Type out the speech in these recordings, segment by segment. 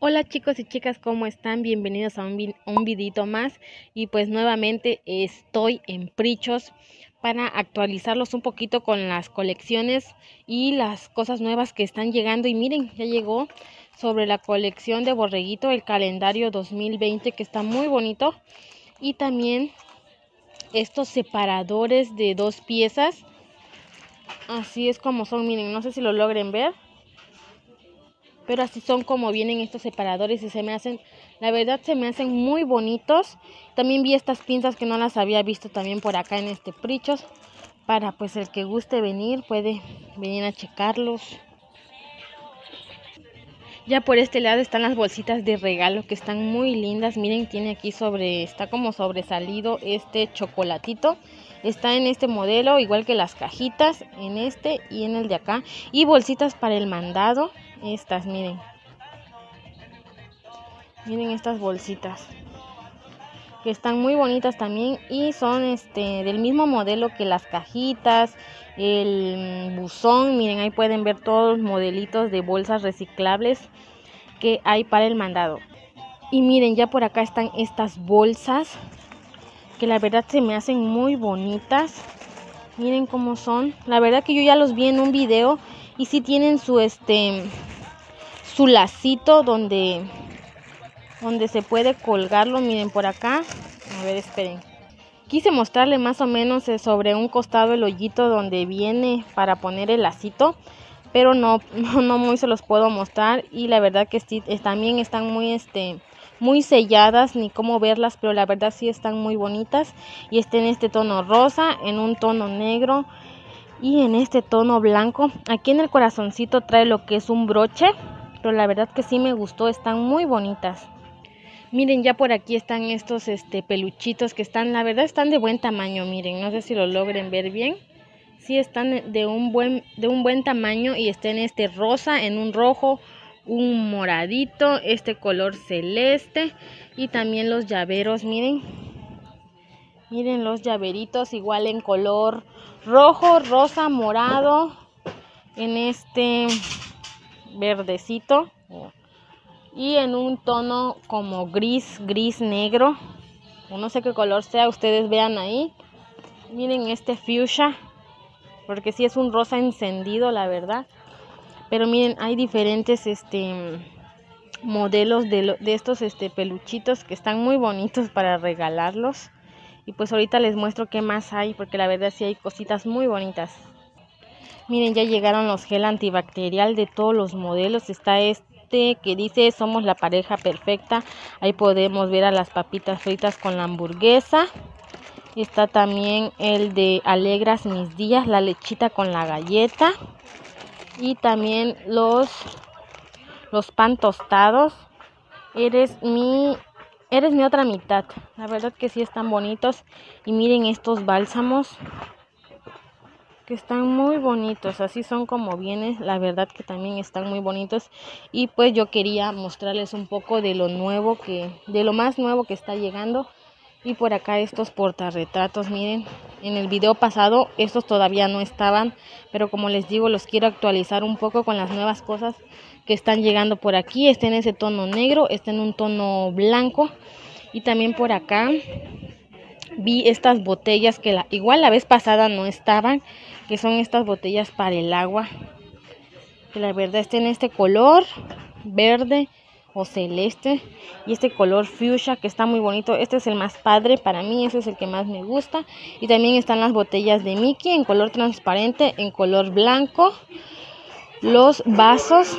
Hola chicos y chicas, ¿cómo están? Bienvenidos a un, vi un videito más. Y pues nuevamente estoy en Prichos para actualizarlos un poquito con las colecciones y las cosas nuevas que están llegando. Y miren, ya llegó sobre la colección de Borreguito el calendario 2020 que está muy bonito. Y también estos separadores de dos piezas. Así es como son, miren, no sé si lo logren ver pero así son como vienen estos separadores y se me hacen, la verdad se me hacen muy bonitos. También vi estas pinzas que no las había visto también por acá en este Prichos, para pues el que guste venir puede venir a checarlos. Ya por este lado están las bolsitas de regalo que están muy lindas. Miren, tiene aquí sobre, está como sobresalido este chocolatito. Está en este modelo, igual que las cajitas, en este y en el de acá. Y bolsitas para el mandado. Estas, miren. Miren estas bolsitas. Que están muy bonitas también. Y son este del mismo modelo que las cajitas. El buzón. Miren, ahí pueden ver todos los modelitos de bolsas reciclables que hay para el mandado. Y miren, ya por acá están estas bolsas. Que la verdad se me hacen muy bonitas. Miren cómo son. La verdad que yo ya los vi en un video y si tienen su este su lacito donde donde se puede colgarlo. Miren por acá. A ver esperen. Quise mostrarle más o menos eh, sobre un costado el hoyito donde viene para poner el lacito pero no, no, muy se los puedo mostrar. Y la verdad que sí, también están muy este muy selladas ni cómo verlas pero la verdad sí están muy bonitas. Y está en este tono rosa en un tono negro y en este tono blanco. Aquí en el corazoncito trae lo que es un broche pero la verdad que sí me gustó están muy bonitas. Miren ya por aquí están estos este peluchitos que están la verdad están de buen tamaño miren no sé si lo logren ver bien. Sí están de un buen de un buen tamaño y está en este rosa en un rojo un moradito este color celeste y también los llaveros miren. Miren los llaveritos igual en color rojo, rosa, morado, en este verdecito y en un tono como gris, gris negro. No sé qué color sea, ustedes vean ahí. Miren este fuchsia, porque si sí es un rosa encendido, la verdad. Pero miren, hay diferentes este modelos de, de estos este peluchitos que están muy bonitos para regalarlos. Y pues ahorita les muestro qué más hay, porque la verdad sí hay cositas muy bonitas. Miren, ya llegaron los gel antibacterial de todos los modelos. Está este que dice somos la pareja perfecta. Ahí podemos ver a las papitas fritas con la hamburguesa. Está también el de alegras mis días, la lechita con la galleta. Y también los, los pan tostados. Eres mi Eres mi otra mitad. La verdad que sí están bonitos. Y miren estos bálsamos. Que están muy bonitos. Así son como vienen. La verdad que también están muy bonitos. Y pues yo quería mostrarles un poco de lo nuevo que... De lo más nuevo que está llegando. Y por acá estos portarretratos, miren, en el video pasado estos todavía no estaban, pero como les digo, los quiero actualizar un poco con las nuevas cosas que están llegando por aquí. Este en ese tono negro, este en un tono blanco. Y también por acá vi estas botellas que la, igual la vez pasada no estaban, que son estas botellas para el agua. Que la verdad está en este color verde o celeste y este color fuchsia que está muy bonito. Este es el más padre para mí ese es el que más me gusta. Y también están las botellas de Mickey en color transparente en color blanco. Los vasos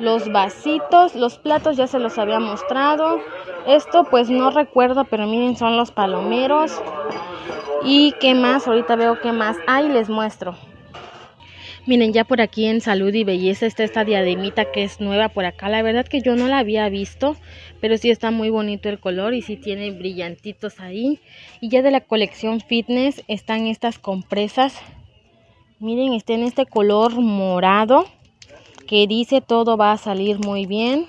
los vasitos los platos ya se los había mostrado. Esto pues no recuerdo pero miren son los palomeros. Y qué más ahorita veo qué más hay les muestro. Miren ya por aquí en salud y belleza está esta diademita que es nueva por acá. La verdad que yo no la había visto pero sí está muy bonito el color y sí tiene brillantitos ahí. Y ya de la colección fitness están estas compresas. Miren, está en este color morado que dice todo va a salir muy bien.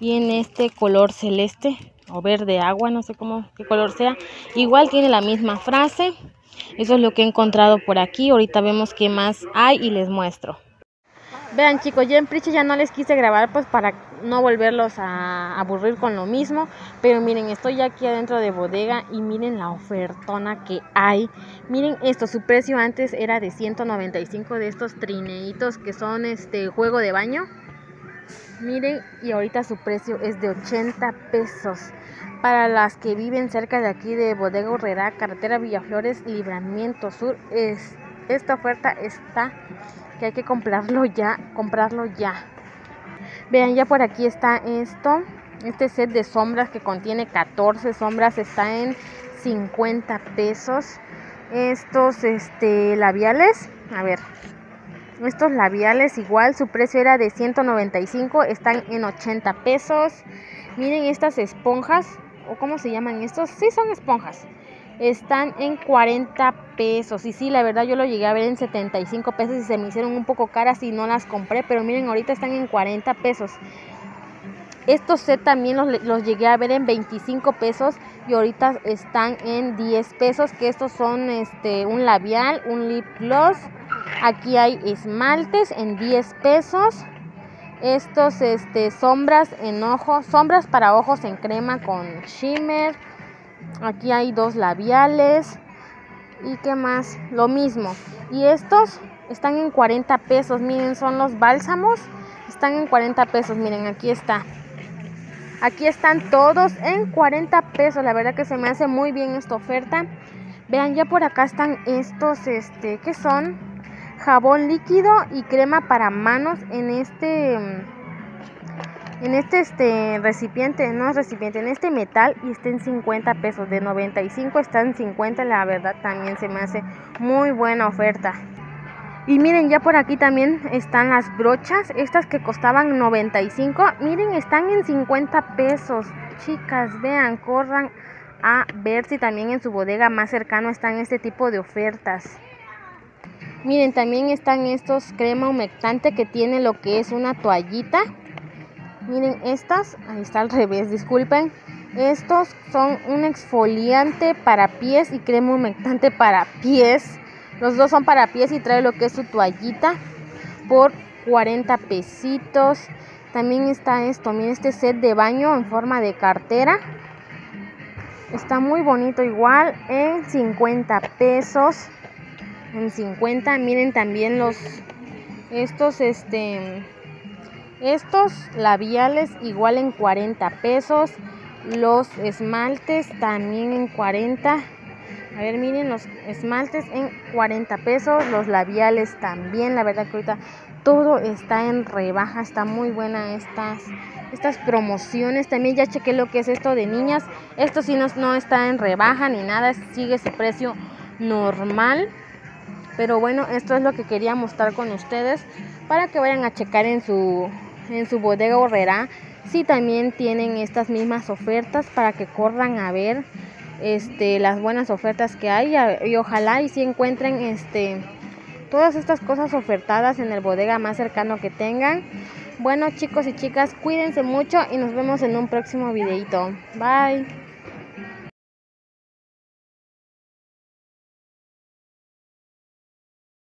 Y en este color celeste o verde agua, no sé cómo qué color sea. Igual tiene la misma frase. Eso es lo que he encontrado por aquí. Ahorita vemos qué más hay y les muestro. Vean chicos, yo en Priche ya no les quise grabar pues para no volverlos a aburrir con lo mismo. Pero miren, estoy aquí adentro de bodega y miren la ofertona que hay. Miren esto, su precio antes era de 195 de estos trineitos que son este juego de baño. Miren, y ahorita su precio es de 80 pesos. Para las que viven cerca de aquí de Bodega Herrera, carretera Villaflores, Libramiento Sur, es, esta oferta está que hay que comprarlo ya, comprarlo ya. Vean, ya por aquí está esto. Este set de sombras que contiene 14 sombras está en 50 pesos. Estos este labiales, a ver, estos labiales igual, su precio era de 195, están en 80 pesos. Miren estas esponjas, o cómo se llaman estos, sí son esponjas. Están en 40 pesos. Y sí, la verdad yo lo llegué a ver en 75 pesos y se me hicieron un poco caras y no las compré. Pero miren, ahorita están en 40 pesos. Estos set también los, los, llegué a ver en 25 pesos y ahorita están en 10 pesos. Que estos son este un labial, un lip gloss Aquí hay esmaltes en 10 pesos. Estos este, sombras en ojos, sombras para ojos en crema con shimmer. Aquí hay dos labiales. ¿Y qué más? Lo mismo. Y estos están en 40 pesos. Miren, son los bálsamos. Están en 40 pesos. Miren, aquí está. Aquí están todos en 40 pesos. La verdad que se me hace muy bien esta oferta. Vean, ya por acá están estos, este, ¿qué son? jabón líquido y crema para manos en este en este este recipiente, no es recipiente, en este metal y está en 50 pesos, de 95 está en 50, la verdad también se me hace muy buena oferta. Y miren, ya por aquí también están las brochas, estas que costaban 95, miren, están en 50 pesos. Chicas, vean, corran a ver si también en su bodega más cercano están este tipo de ofertas. Miren, también están estos crema humectante que tiene lo que es una toallita. Miren estas, ahí está al revés, disculpen. Estos son un exfoliante para pies y crema humectante para pies. Los dos son para pies y trae lo que es su toallita por 40 pesitos. También está esto, miren este set de baño en forma de cartera. Está muy bonito igual en 50 pesos en 50 miren también los estos este estos labiales igual en 40 pesos los esmaltes también en 40 a ver miren los esmaltes en 40 pesos los labiales también. La verdad que ahorita todo está en rebaja está muy buena estas estas promociones. También ya chequé lo que es esto de niñas. Esto sí no, no está en rebaja ni nada sigue su precio normal. Pero bueno, esto es lo que quería mostrar con ustedes para que vayan a checar en su, en su bodega horrera si también tienen estas mismas ofertas para que corran a ver este, las buenas ofertas que hay y ojalá y si encuentren este, todas estas cosas ofertadas en el bodega más cercano que tengan. Bueno chicos y chicas, cuídense mucho y nos vemos en un próximo videito. Bye.